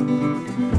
Música